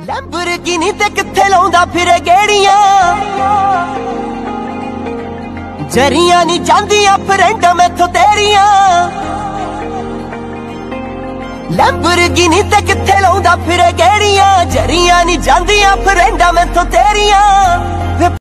Lamborghini ਤੇ ਕਿੱਥੇ ਲਾਉਂਦਾ ਫਿਰੇ ਗੇੜੀਆਂ? ਜਰੀਆਂ ਨਹੀਂ ਜਾਂਦੀਆਂ ਫਰੈਂਡ ਮੈਥੋਂ ਤੇਰੀਆਂ। ਲੈਂਬਰਗਿਨੀ ਤੇ ਕਿੱਥੇ ਲਾਉਂਦਾ ਫਿਰੇ ਗੇੜੀਆਂ? ਜਰੀਆਂ ਨਹੀਂ ਜਾਂਦੀਆਂ ਫਰੈਂਡ ਮੈਥੋਂ ਤੇਰੀਆਂ।